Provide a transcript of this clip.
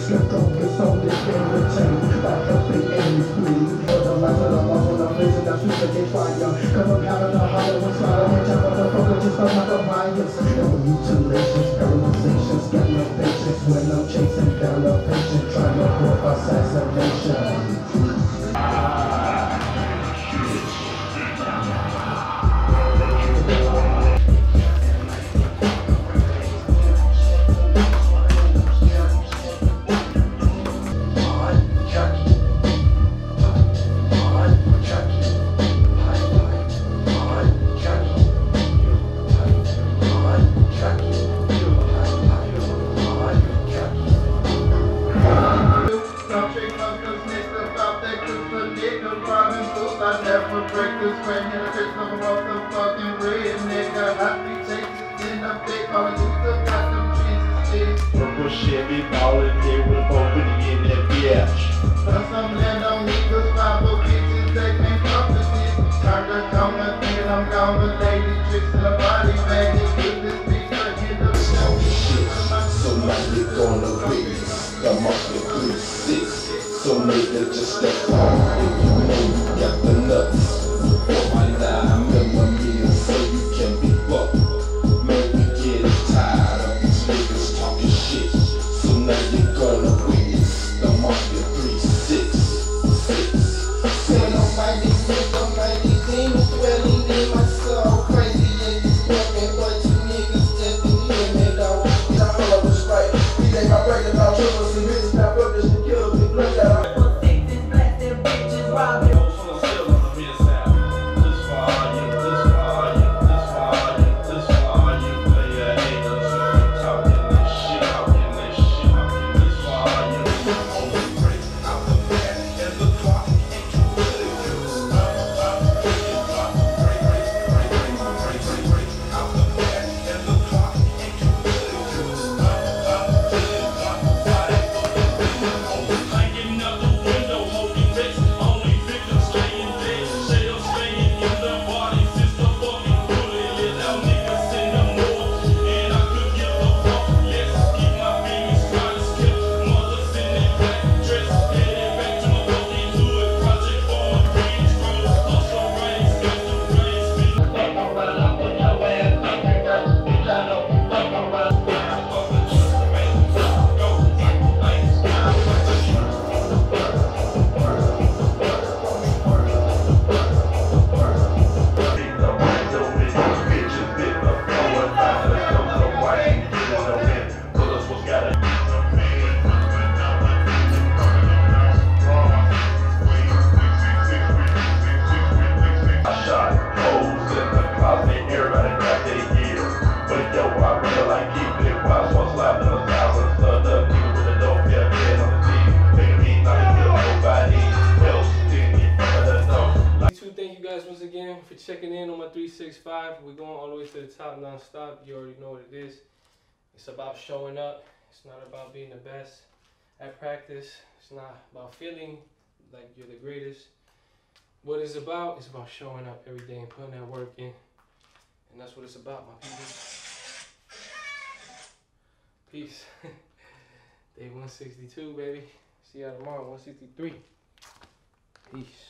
Slipped off and sold it in the tank Like a big Aries queen For the last of the love when I'm blazing that super gay fire Cause I'm having a hollow inside of me Time motherfucker just like a virus No mutilation the corner, thinking I'm gone, with lady tricks the body bag. Get this bitch, I end up So now you're gonna waste. I'm the six. So maybe just a pop. If you know you got the nuts. Why not? I'm so you can be buck. Man, we tired of these niggas talking shit. Checking in on my 365. We're going all the way to the top non-stop. You already know what it is. It's about showing up. It's not about being the best at practice. It's not about feeling like you're the greatest. What it's about is about showing up every day and putting that work in. And that's what it's about, my people. Peace. Day 162, baby. See y'all tomorrow, 163. Peace.